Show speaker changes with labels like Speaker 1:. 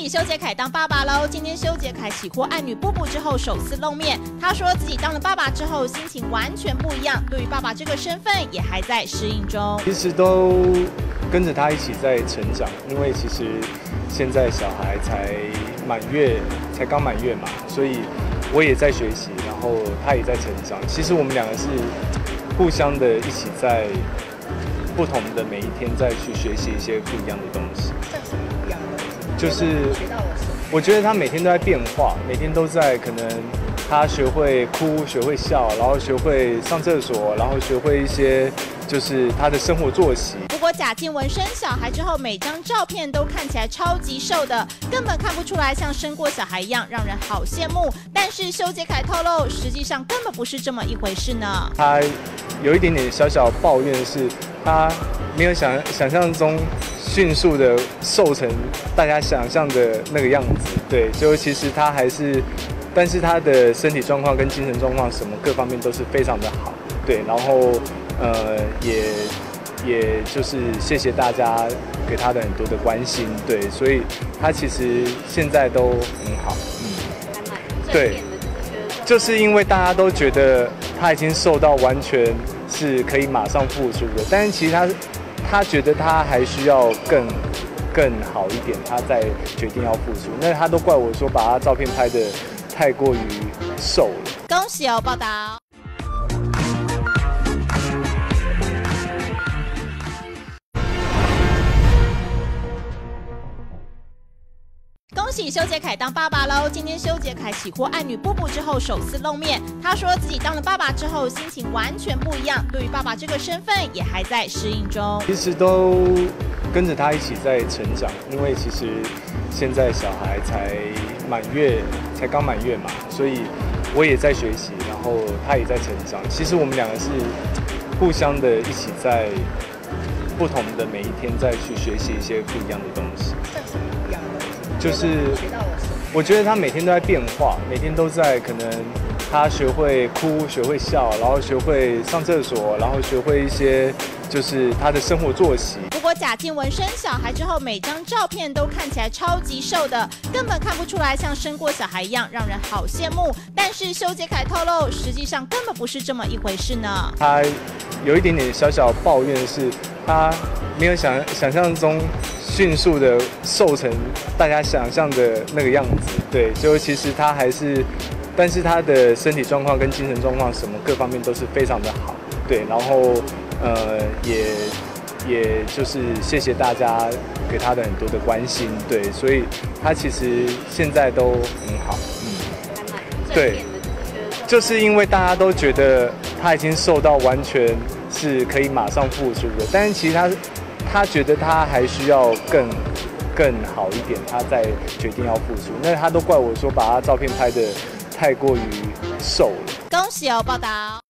Speaker 1: 喜修杰楷当爸爸喽！今天修杰楷喜获爱女布布之后首次露面，他说自己当了爸爸之后心情完全不一样，对于爸爸这个身份也还在适应中。
Speaker 2: 其实都跟着他一起在成长，因为其实现在小孩才满月，才刚满月嘛，所以我也在学习，然后他也在成长。其实我们两个是互相的一起在不同的每一天再去学习一些不一样的东西。就是我觉得他每天都在变化，每天都在可能他学会哭，学会笑，然后学会上厕所，然后学会一些就是他的生活作息。
Speaker 1: 不过贾静雯生小孩之后，每张照片都看起来超级瘦的，根本看不出来像生过小孩一样，让人好羡慕。但是修杰楷透露，实际上根本不是这么一回事呢。
Speaker 2: 他有一点点小小抱怨是，他没有想想象中。迅速的瘦成大家想象的那个样子，对，就其实他还是，但是他的身体状况跟精神状况什么各方面都是非常的好，对，然后呃也也就是谢谢大家给他的很多的关心，对，所以他其实现在都很好，
Speaker 3: 嗯，
Speaker 2: 对，就是因为大家都觉得他已经瘦到完全是可以马上复出的，但是其实他。他觉得他还需要更更好一点，他再决定要复出。那他都怪我说把他照片拍的太过于瘦了。
Speaker 1: 恭喜哦，报道。恭喜修杰楷当爸爸喽！今天修杰楷喜获爱女布布之后首次露面，他说自己当了爸爸之后心情完全不一样，对于爸爸这个身份也还在适应中。
Speaker 2: 其实都跟着他一起在成长，因为其实现在小孩才满月，才刚满月嘛，所以我也在学习，然后他也在成长。其实我们两个是互相的一起在不同的每一天再去学习一些不一样的东西。就是我觉得他每天都在变化，每天都在可能他学会哭，学会笑，然后学会上厕所，然后学会一些就是他的生活作息。
Speaker 1: 不过贾静雯生小孩之后，每张照片都看起来超级瘦的，根本看不出来像生过小孩一样，让人好羡慕。但是修杰楷透露，实际上根本不是这么一回事呢。
Speaker 2: 他有一点点小小抱怨是，他没有想想象中。迅速的瘦成大家想象的那个样子，对，就其实他还是，但是他的身体状况跟精神状况什么各方面都是非常的好，对，然后呃也也就是谢谢大家给他的很多的关心，对，所以他其实现在都很好，
Speaker 3: 嗯，
Speaker 2: 对，就是因为大家都觉得他已经瘦到完全是可以马上复出的，但是其实他。他觉得他还需要更更好一点，他再决定要复出。那他都怪我说把他照片拍的太过于瘦了。
Speaker 1: 恭喜哦，报道。